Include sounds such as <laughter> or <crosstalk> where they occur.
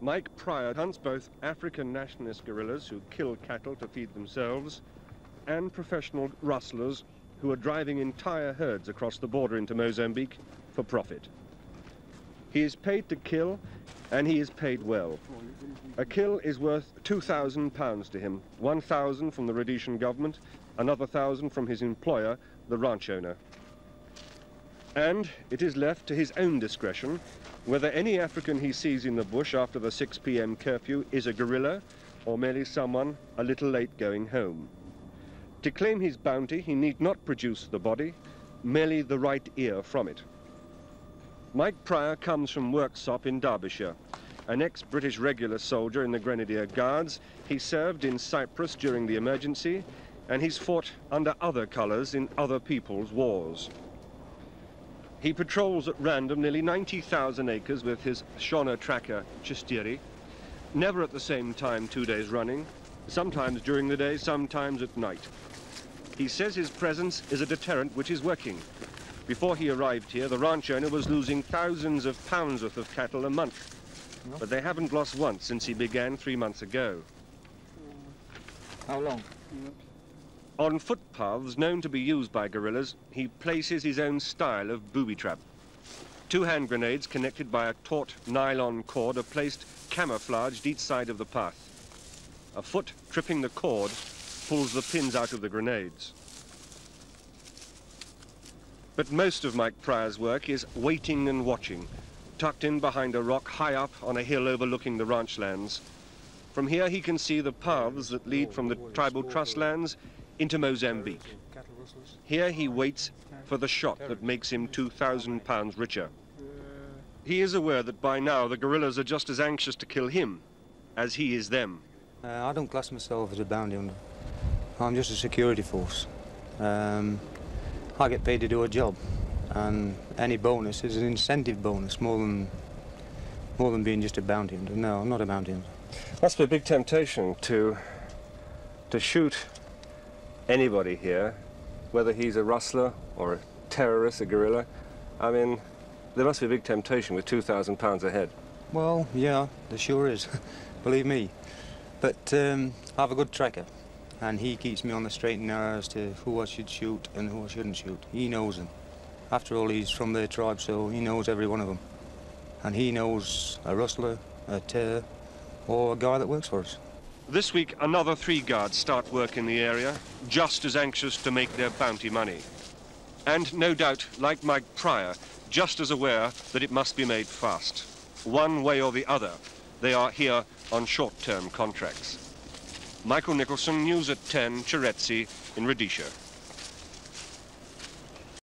Mike Prior hunts both African nationalist guerrillas who kill cattle to feed themselves and professional rustlers who are driving entire herds across the border into Mozambique for profit. He is paid to kill and he is paid well. A kill is worth £2,000 to him, 1,000 from the Rhodesian government, another 1,000 from his employer, the ranch owner. And it is left to his own discretion whether any African he sees in the bush after the 6 p.m. curfew is a guerrilla or merely someone a little late going home. To claim his bounty, he need not produce the body, merely the right ear from it. Mike Prior comes from Worksop in Derbyshire. An ex-British regular soldier in the Grenadier Guards, he served in Cyprus during the emergency, and he's fought under other colours in other people's wars. He patrols at random nearly 90,000 acres with his Shona tracker, Chistiri, never at the same time two days running, sometimes during the day, sometimes at night. He says his presence is a deterrent which is working. Before he arrived here, the ranch owner was losing thousands of pounds worth of cattle a month. But they haven't lost once since he began three months ago. How long? On footpaths known to be used by guerrillas, he places his own style of booby trap. Two hand grenades connected by a taut nylon cord are placed camouflaged each side of the path. A foot tripping the cord pulls the pins out of the grenades. But most of Mike Prior's work is waiting and watching, tucked in behind a rock high up on a hill overlooking the ranch lands. From here he can see the paths that lead from the tribal trust lands into Mozambique. Here he waits for the shot that makes him 2,000 pounds richer. He is aware that by now the guerrillas are just as anxious to kill him as he is them. Uh, I don't class myself as a bounty hunter. I'm just a security force. Um, I get paid to do a job, and any bonus is an incentive bonus more than more than being just a bounty hunter. No, I'm not a bounty hunter. Must be a big temptation to to shoot anybody here, whether he's a rustler or a terrorist, a guerrilla. I mean, there must be a big temptation with two thousand pounds a head. Well, yeah, there sure is. <laughs> Believe me. But um, I have a good tracker, and he keeps me on the straight and narrow as to who I should shoot and who I shouldn't shoot. He knows them. After all, he's from their tribe, so he knows every one of them. And he knows a rustler, a terror, or a guy that works for us. This week, another three guards start work in the area, just as anxious to make their bounty money. And no doubt, like Mike Prior, just as aware that it must be made fast. One way or the other, they are here on short-term contracts. Michael Nicholson, News at 10, Chiredzi in Rhodesia.